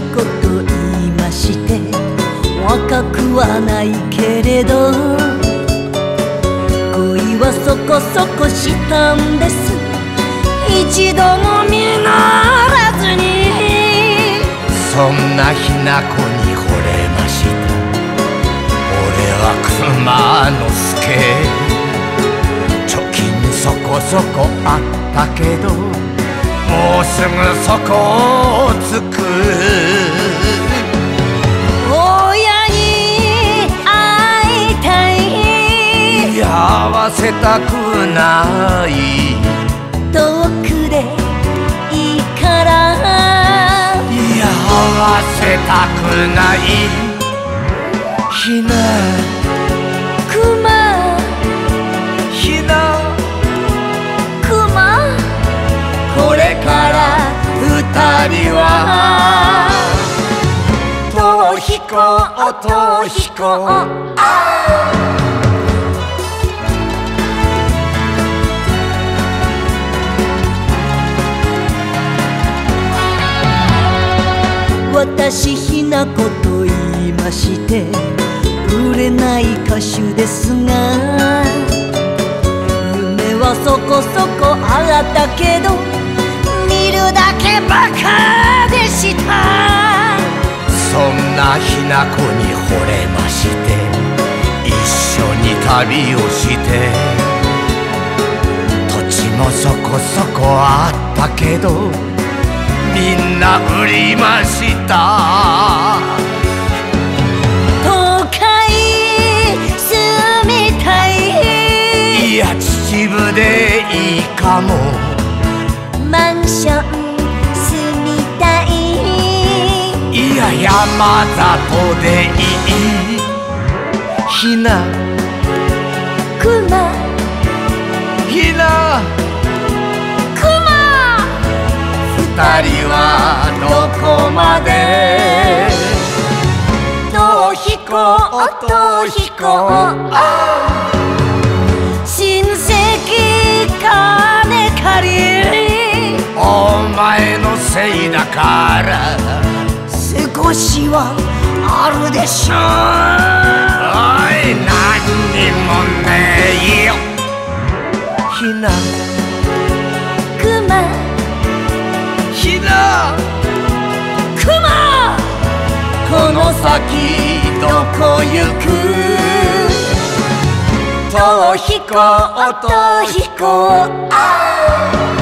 なこと言いまして若くはないけれど恋はそこそこしたんです。一度も見習らずに。そんなひな子に惚れました。俺は熊之助。貯金そこそこあったけどもうすぐそこをつく。親に会いたい。居合わせたくない。遠くでいいから。居合わせたくない。ひな二人は逃避行逃避行私ひなこと言いまして売れない歌手ですが夢はそこそこあったけどだけバカでした。そんなひな子に惚れまして一緒に旅をして土地もそこそこあったけどみんな売りました。東海住みたい。いや秩父でいいかも。マンションいや山里でいい。ひな。熊ひな。熊二人はどこまで？逃避行逃避行親戚金借り。お前のせいだから少しはあるでしょう。おい何にもねえよひな熊ひな熊この先どこ行く？逃避行逃避行ひ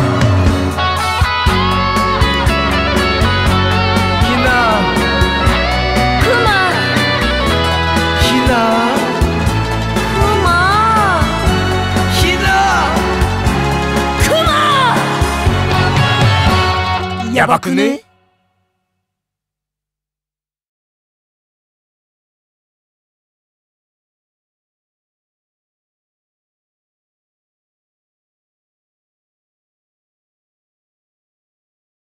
やばくね？